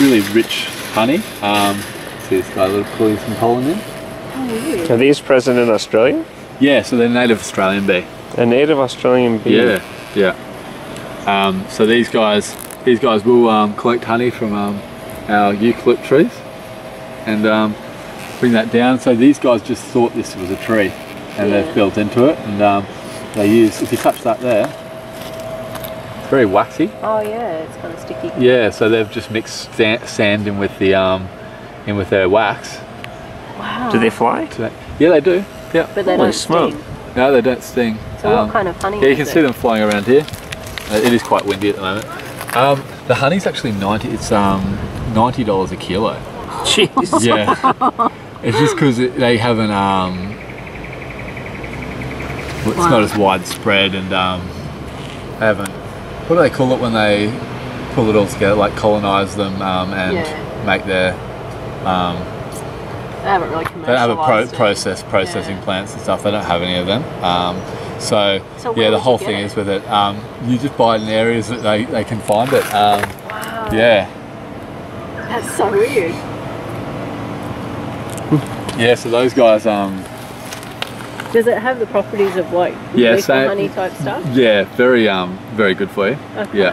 really rich honey. Um, see this guy pulling some pollen in. Oh. Are these present in Australia? Yeah, so they're native Australian bee. A native Australian bee. Yeah, yeah. Um, so these guys, these guys will um, collect honey from um, our eucalypt trees and um, bring that down. So these guys just thought this was a tree and Yeah. they've built into it and um, they use, if you touch that there, very waxy. Oh yeah, it's kind of sticky. Yeah, so they've just mixed sa- sand in with the um, in with their wax. Wow. Do they fly? So that- yeah, they do. Yeah. But they Holy don't smoke. sting. No, they don't sting. So Um, what kind of honey Yeah, you is can it? see them flying around here. Uh, it is quite windy at the moment. Um, the honey's actually ninety. It's um ninety dollars a kilo. Jeez. Yeah, it's just because they haven't um. well, It's Wow. not as widespread and um, they haven't. What do they call it when they pull it all together? Like colonize them um, and Yeah. make their um, They haven't really they don't have a pro- process processing Yeah. plants and stuff. They don't have any of them. Um, so, So yeah, the whole thing it? is with it. Um, you just buy it in areas that they, they can find it. Um, Wow. yeah, That's so weird. yeah. So those guys, um, Does it have the properties of like so- honey type stuff? yeah, very um, very good for you. Okay. Yeah,